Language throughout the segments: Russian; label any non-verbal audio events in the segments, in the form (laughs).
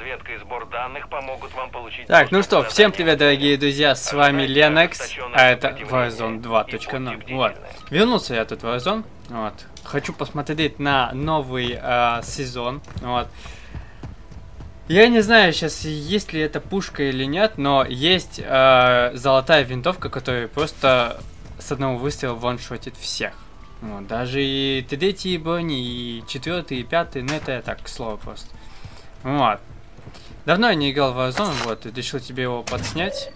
Разведка и сбор данных помогут вам получить... Так, ну что, всем привет, дорогие друзья, с вами ожесточенное а это Warzone и 2.0. будьте Вот, вернулся я тут в Warzone, вот, хочу посмотреть на новый а, сезон, вот. Я не знаю сейчас, есть ли это пушка или нет, но есть а, золотая винтовка, которая просто с одного выстрела ваншотит всех. Вот, даже и третьи брони, и четвертый, и пятый, ну это я так, к слову просто. Вот. Давно я не играл в Warzone, вот, и решил тебе его подснять.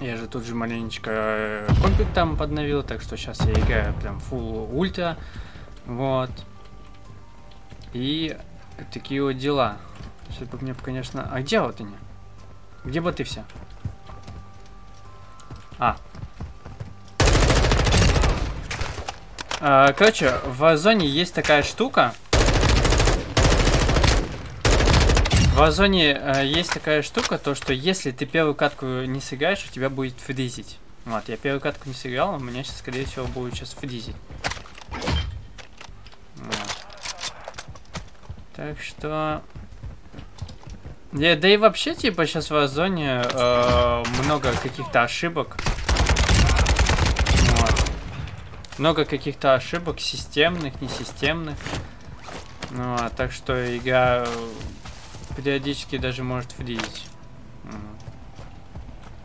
Я же тут же маленечко э, компьютер там подновил, так что сейчас я играю прям full ультра. Вот. И такие вот дела. Сейчас бы мне, конечно... А где вот они? Где бы ты все? А. А, Короче, в Warzone есть такая штука. В Озоне э, есть такая штука, то что если ты первую катку не сыграешь, у тебя будет фризить. Вот, я первую катку не сыграл, у меня сейчас, скорее всего, будет сейчас фризить. Вот. Так что... Да, да и вообще, типа, сейчас в Озоне э, много каких-то ошибок. Вот. Много каких-то ошибок, системных, несистемных. Ну, а так что игра периодически даже может. Мгм.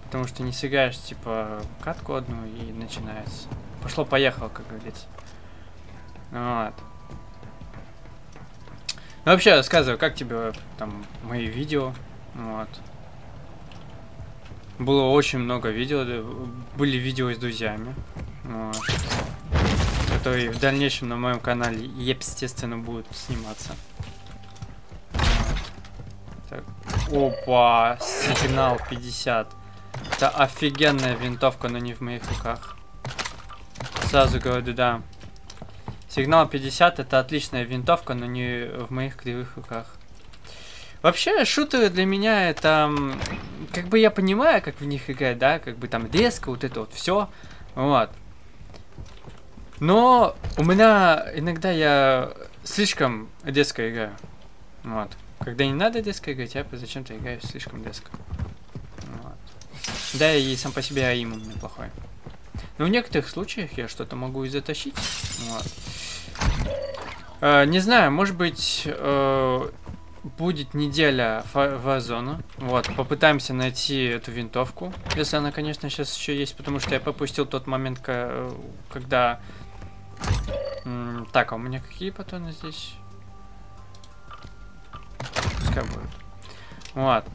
Потому что не сыграешь, типа, катку одну и начинается. Пошло-поехало, как говорится. Вот. Ну, вообще, рассказывай, как тебе там мои видео. Вот. Было очень много видео. Были видео с друзьями. Вот. Которые в дальнейшем на моем канале, естественно, будут сниматься. Опа, сигнал 50. Это офигенная винтовка, но не в моих руках. Сразу говорю, да. Сигнал 50 это отличная винтовка, но не в моих кривых руках. Вообще, шутеры для меня это... Как бы я понимаю, как в них играть, да? Как бы там резко, вот это вот все. Вот. Но у меня иногда я слишком резко играю. Вот. Когда не надо резко играть, я зачем-то играю слишком резко. Вот. Да, и сам по себе аим у меня плохой. Но в некоторых случаях я что-то могу и затащить. Вот. Э, не знаю, может быть, э, будет неделя фа- Warzone. Вот, попытаемся найти эту винтовку. Если она, конечно, сейчас еще есть, потому что я пропустил тот момент, ка- когда... Так, а у меня какие патроны здесь? Пускай будет. Вот.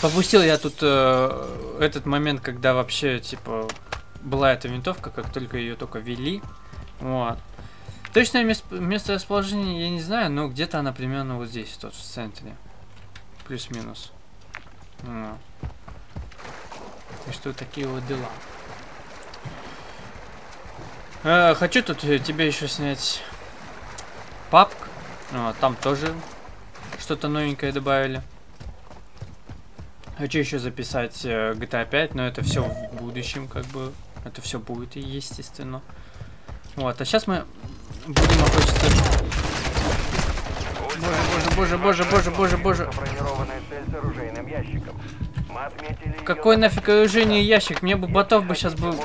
Пропустил я тут э, этот момент, когда вообще, типа, была эта винтовка, как только ее только ввели. Вот. Точное мест, место расположения я не знаю, но где-то она примерно вот здесь, тут в центре. Плюс-минус. И что такие вот дела. Э, хочу тут э, тебе еще снять папк. Вот, там тоже что-то новенькое добавили. Хочу еще записать э, GTA 5, но это все в будущем, как бы. Это все будет, естественно. Вот, а сейчас мы будем охотиться. Боже, боже, боже, боже, боже, боже. Отметили её Какой на нафиг оружейный ящик? Мне бы ботов бы сейчас бы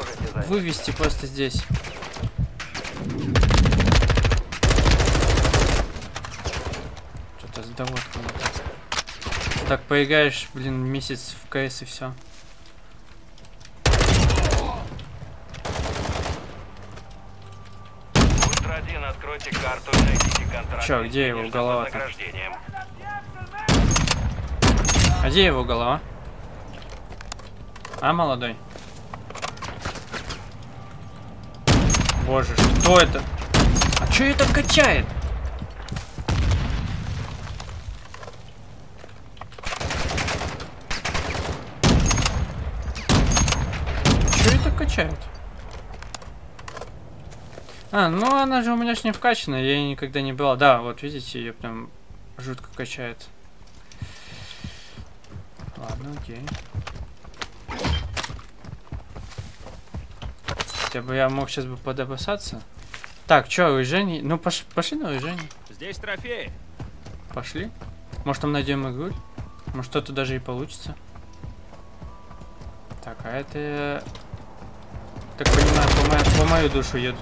вывести просто здесь. Доводкой. не так. Поиграешь, блин, месяц в КС и все. Ультра-1, откройте карту контракт. Чё, где его голова-то? А где его голова? А, молодой? Боже, что это? А чё это качает? Чё это качает? А, ну она же у меня ж не вкачана, я ее никогда не брал. Да, вот видите, ее прям жутко качает. Ладно, окей. Хотя бы я мог сейчас бы подобросаться. Так, чё, уезжение? Ну, пош- пошли на уезжение. Здесь трофеи. Пошли. Может там найдем игру? Может что-то даже и получится. Так, а это... Так понимаю, по, мою, по мою душу едут.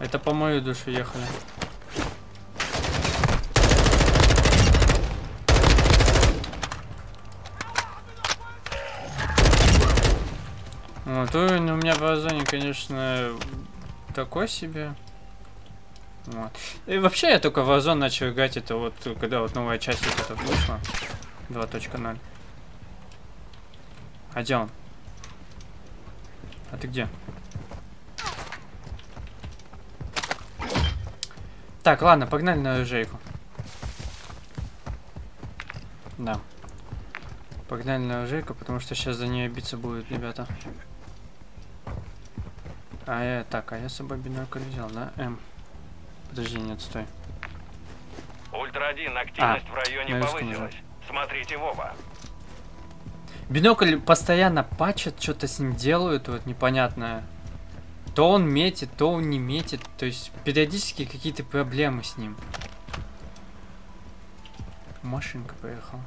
Это по мою душу ехали. Вот, уровень у меня в озоне, конечно, такой себе. Вот. И вообще я только в Озон начал играть, это вот когда вот новая часть вот эта вышла. 2.0. А где он? А ты где? Так, ладно, погнали на оружейку. Да. Погнали на оружейку, потому что сейчас за нее биться будут ребята. А я, так, а я с собой бинокль взял, да? М. Подожди, нет, стой. Ультра-1, активность А, в районе повысилась. Смотрите в оба. Бинокль постоянно пачет, что-то с ним делают, вот непонятное. То он метит, то он не метит. То есть периодически какие-то проблемы с ним. Машинка поехала.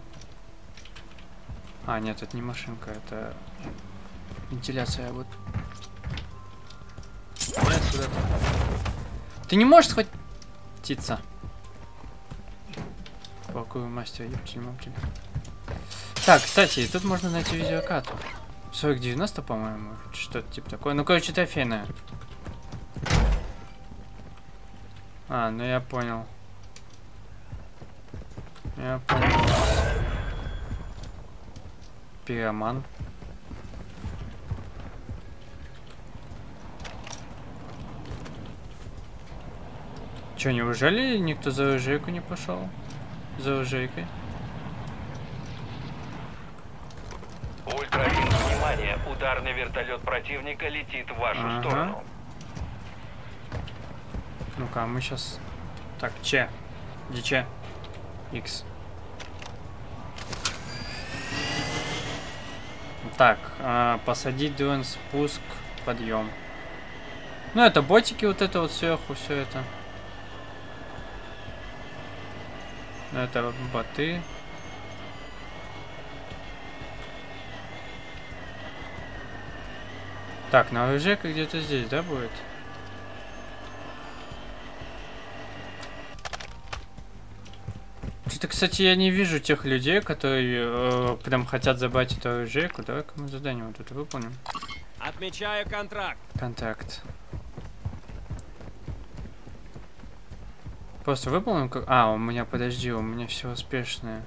А, нет, это не машинка, это вентиляция вот. Нет, куда-то. Ты не можешь схватиться? Какой мастер, ёптель моптель. Так, кстати, тут можно найти видеокарту. 4090, по-моему, что-то типа такое. Ну, короче, трофейная. А, ну я понял. Я понял. Пироман. Че, неужели никто за оружейку не пошел? За оружейкой? Ультра-1, внимание, ударный вертолет противника летит в вашу Ага. сторону. Ну-ка, а мы сейчас... Так, Че. Где Че? X. Так, а, посадить дрон, спуск, подъем. Ну, это ботики вот это вот сверху, все это. Это боты. Так, на оружейка где-то здесь, да, будет? Что-то, кстати, я не вижу тех людей, которые э, прям хотят забрать эту оружейку. Давай-ка мы задание вот это выполним. Отмечаю контракт. Контакт. Просто выполним как... А, у меня, подожди, у меня все успешное.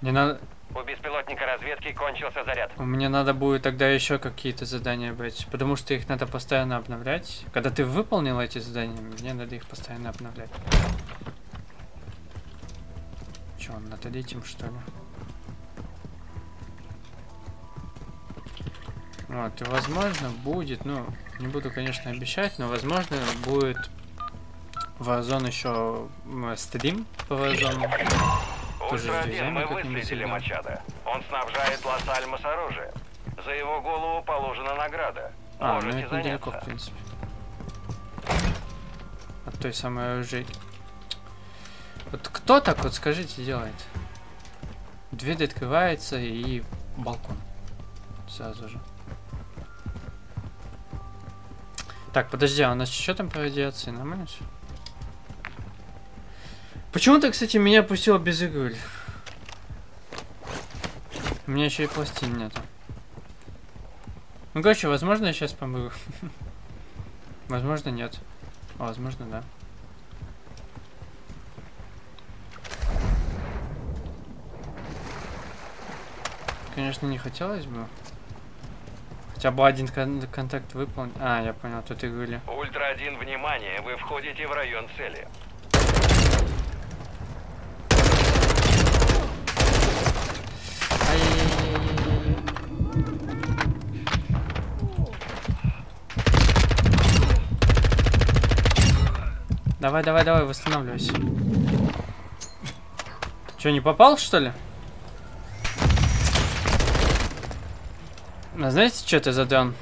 Мне надо... У беспилотника разведки кончился заряд. У меня надо будет тогда еще какие-то задания брать, потому что их надо постоянно обновлять. Когда ты выполнил эти задания, мне надо их постоянно обновлять. Че, он над этим, что ли? Вот, и возможно будет, ну, не буду, конечно, обещать, но возможно будет Warzone еще стрим по Warzone. Тоже с Ультра-1, друзьями мы выследили. Мачада. Он снабжает Лос-Альмос оружием. За его голову положена награда. А, ну Можете это недалеко, в заняться. принципе. От той самой оружейки. Вот кто так вот, скажите, делает? Дверь открывается и балкон. Сразу же. Так, подожди, а у нас что там по радиации? Нормально все? Почему-то, кстати, меня пустило без игры. У меня еще и пластин нету. Ну, короче, возможно, я сейчас помру. (laughs) Возможно, нет. А, возможно, да. Конечно, не хотелось бы. Хотя бы один кон- контакт выполнить. А, я понял, тут и были. Ультра-1, внимание, вы входите в район цели. Давай, давай, давай, восстанавливайся. Че, не попал, что ли? А знаете, что это за дрон?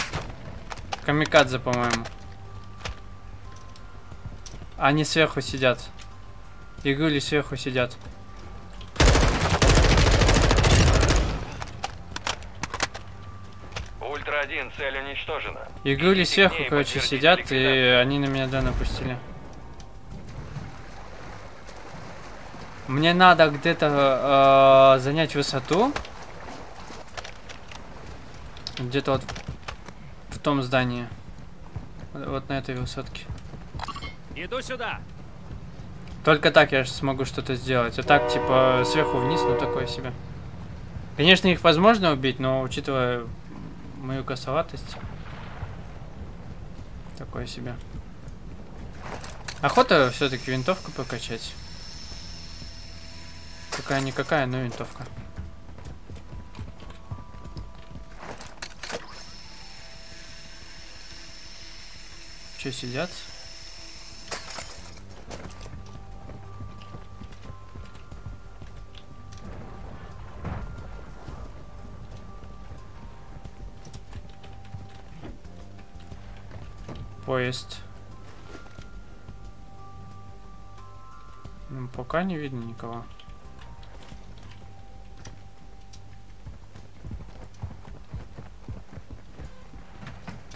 Камикадзе, по-моему. Они сверху сидят. Игули сверху сидят. Ультра-1, цель уничтожена. Игули сверху, короче, сидят, и они на меня да напустили. Мне надо где-то э, занять высоту. Где-то вот в том здании. Вот- на этой высотке. Иду сюда. Только так я смогу что-то сделать. А так, типа, сверху вниз, ну такое себе. Конечно, их возможно убить, но учитывая мою косоватость, такое себе. Охота все-таки винтовку покачать. Какая-никакая, но винтовка. Че сидят? Поезд. Ну, пока не видно никого.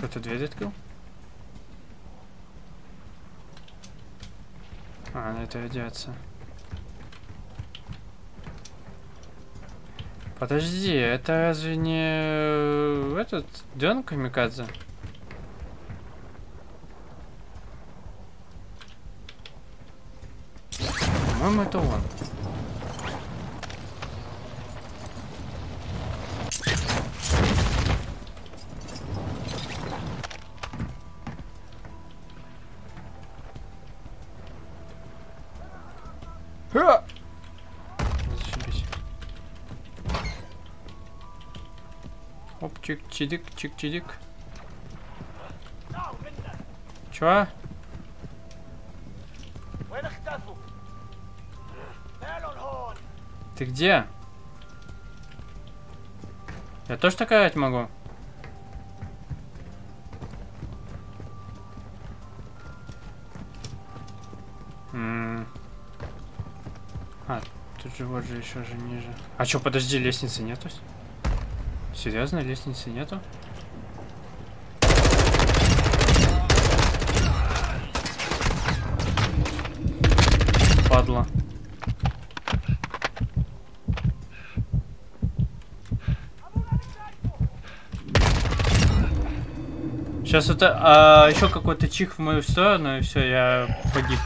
Кто-то дверь открыл? А, на это радиация. Подожди, это разве не э, этот Дэн Камикадзе? По-моему, это он. Ха! Зашибись. Оп, чик-чидик, чик-чидик. Чё? Ты где? Я тоже такая могу? Вот же еще же ниже. А чё, подожди, лестницы нету? Серьезно, лестницы нету? Падла. Сейчас это а, еще какой-то чих в мою сторону, и все, я погиб.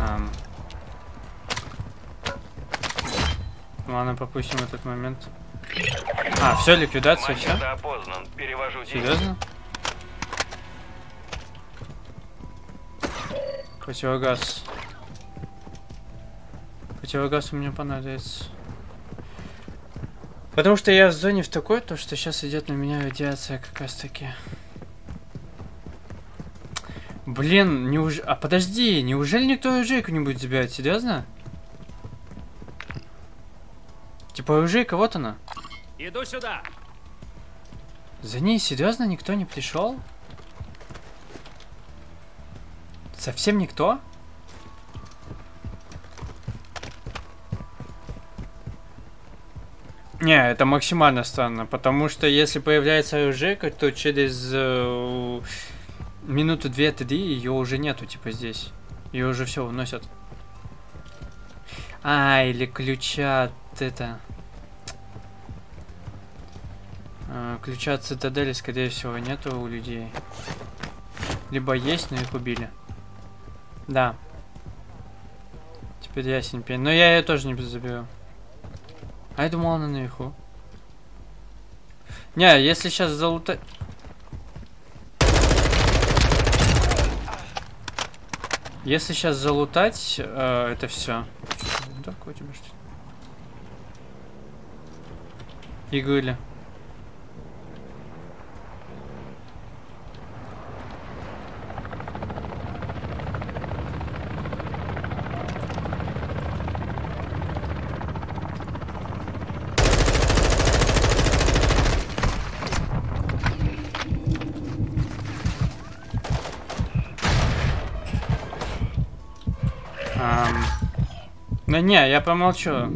Ам. Ладно, попустим этот момент. А, все, ликвидация, все? Серьезно? Противогаз. Противогаз меня понадобится. Потому что я в зоне в такой, то что сейчас идет на меня радиация как раз таки. Блин, неуж... А подожди, неужели никто оружейку не будет забирать? Серьезно? Оружейка, вот она. Иду сюда. За ней серьезно никто не пришел? Совсем никто? Не, это максимально странно, потому что если появляется оружейка, то через э, минуту две три ее уже нету, типа здесь. Ее уже все уносят. А, или ключа от это. А, Ключа от цитадели, скорее всего, нету у людей. Либо есть, но их убили. Да. Теперь ясень пень. Но я ее тоже не заберу. А я думал, она наверху. Не, если сейчас залутать... Если сейчас залутать э, это все. Так, у тебя что? Игули. Да не, я помолчу.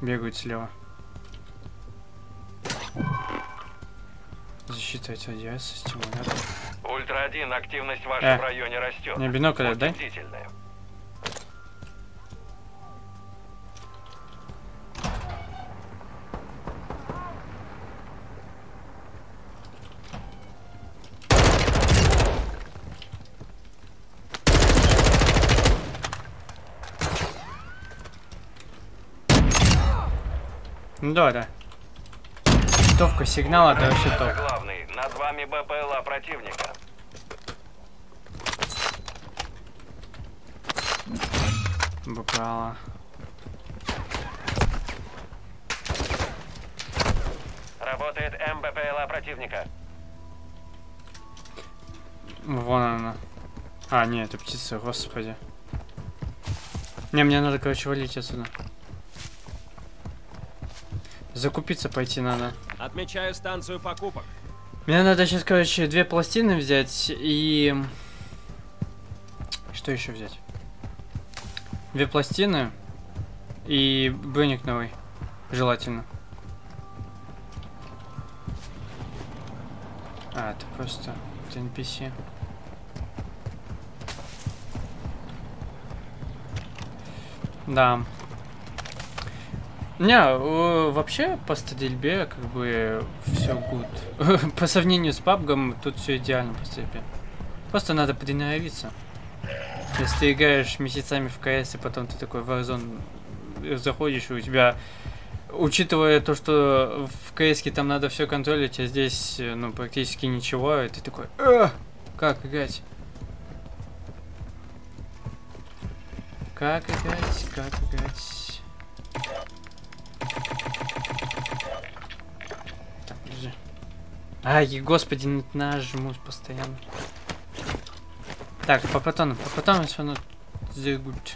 Бегают слева. Засчитывать радиацию, стимулятор. Ультра-1, активность в вашем Э, районе растет. мне бинокль Будьте да, да. Винтовка сигнал это вообще топ. главный. Над вами БПЛА противника. Буквально. Работает МБПЛА противника. Вон она. А, нет, это птица, господи. Не, мне надо, короче, валить отсюда. Закупиться пойти надо. Отмечаю станцию покупок. Мне надо сейчас, короче, две пластины взять и... Что еще взять? Две пластины и броник новый. Желательно. А, это просто... Это NPC. Да. Не, э, вообще по стадильбе как бы все good. (laughs) по сравнению с пабгом тут все идеально по стадильбе. Просто надо приноровиться. Если ты играешь месяцами в КС, и потом ты такой в Warzone заходишь, и у тебя, учитывая то, что в КС там надо все контролить, а здесь, э, ну, практически ничего, и ты такой, «Эх, как играть? Как играть, как играть? Ай, господи, не нажмусь постоянно. Так, по патрону, по патрону все равно загуть.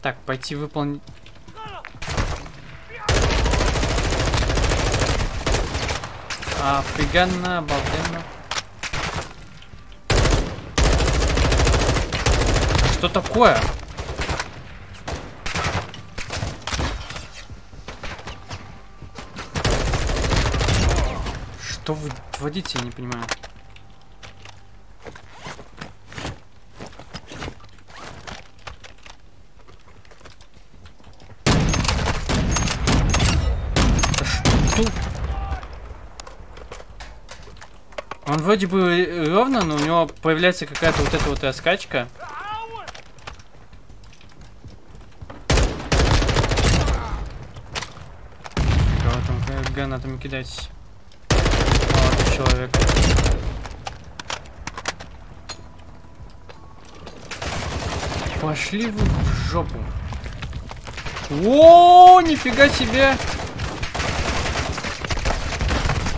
Так, пойти выполнить. Офигенно, обалденно. Что такое? Что вы творите, я не понимаю. Он вроде бы ровно, но у него появляется какая-то вот эта вот раскачка. Кого там гранатами кидать? Человек. Пошли вы в жопу. О, нифига себе!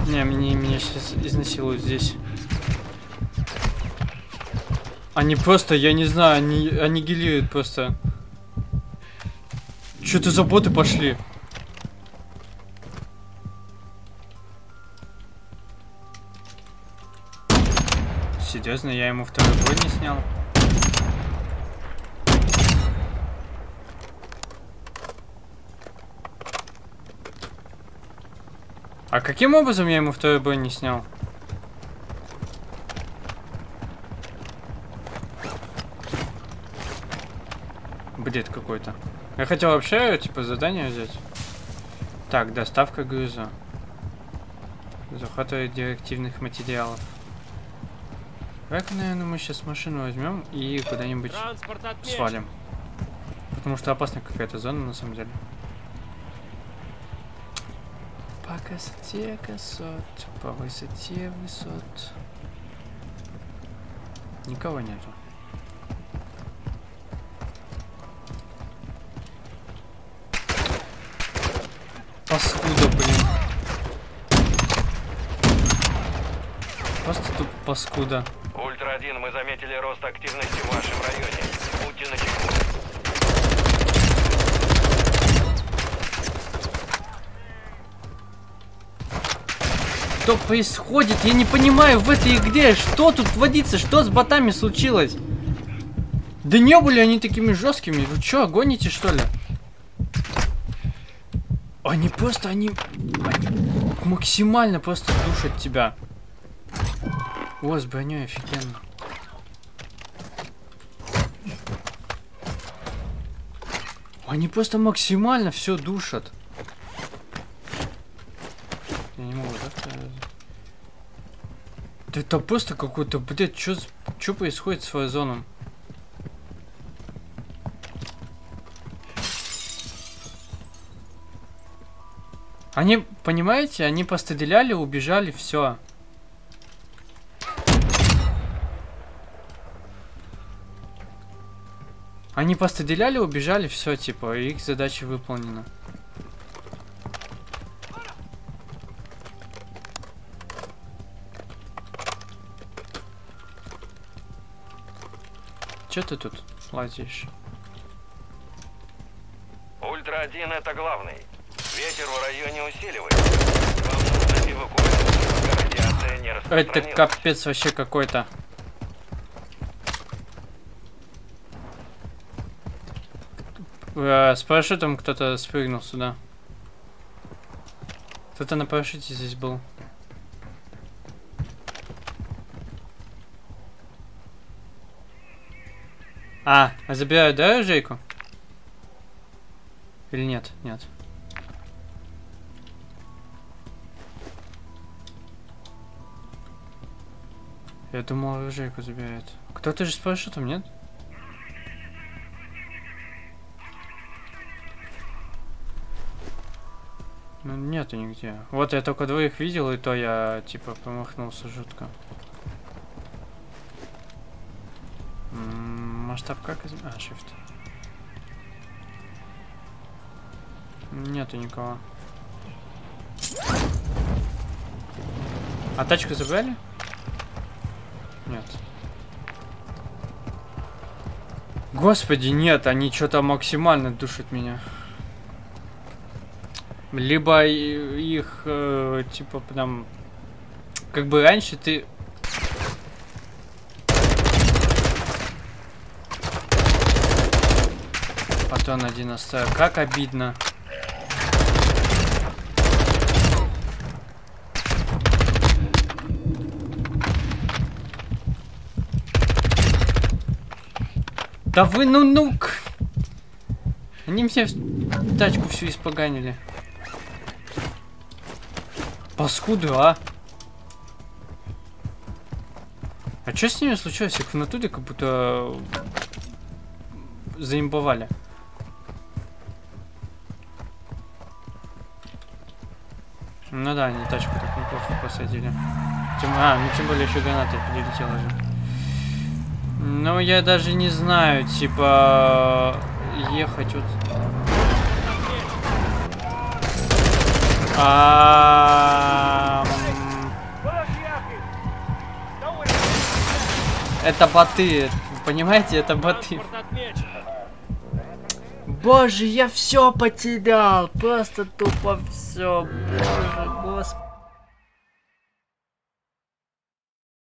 Не, мне, меня сейчас изнасилуют здесь. Они просто, я не знаю, они аннигилируют просто. Что это за боты пошли? Серьезно, я ему второй бой не снял? А каким образом я ему второй бой не снял? Бред какой-то. Я хотел вообще, типа, задание взять. Так, доставка груза. Захват радиоактивных материалов. Как, наверное, мы сейчас машину возьмем и куда-нибудь свалим. Потому что опасная какая-то зона, на самом деле. По красоте красот, по высоте высот. Никого нету. Паскуда, блин. Просто тут паскуда. Ультра-1, мы заметили рост активности в вашем районе. Будьте начеку. Что происходит? Я не понимаю в этой игре, что тут творится, что с ботами случилось? Да не были они такими жесткими. Вы что, гоните что ли? Они просто, они, они максимально просто душат тебя. О, с броней офигенно. Они просто максимально все душат. Я не могу, да? Да это просто какой-то, блядь, что что происходит с Warzone? Они, понимаете, они постреляли, убежали, все. Они постреляли, убежали, все, типа, их задача выполнена. Че ты тут лазишь? Ультра-1 это главный. Ветер в районе усиливается. Вам нужно эвакуироваться, радиация не Это капец вообще какой-то. Э, С парашютом кто-то спрыгнул сюда. Кто-то на парашюте здесь был. А, а забирают, да, Жейку? Или нет? Нет. Я думал, Жейку забирает. Кто-то же с парашютом, нет? Нету нигде. Вот я только двоих видел, и то я типа промахнулся жутко. М, Масштаб как из... А, shift. Нету никого. А тачку забрали? Нет. Господи, нет, они что-то максимально душат меня. Либо их, э, типа, прям... Как бы раньше ты... Патрон один оставил. Как обидно. Да вы, ну, ну... к- Они мне тачку всю испоганили. Паскуды, а? А что с ними случилось? Их в натуре как будто заимбовали. Ну да, они тачку так неплохо посадили. Тем, а, ну тем более еще граната прилетела же. Ну, я даже не знаю, типа, ехать вот... Это боты, понимаете, это боты. Боже, я все потерял, просто тупо все. Боже, господи.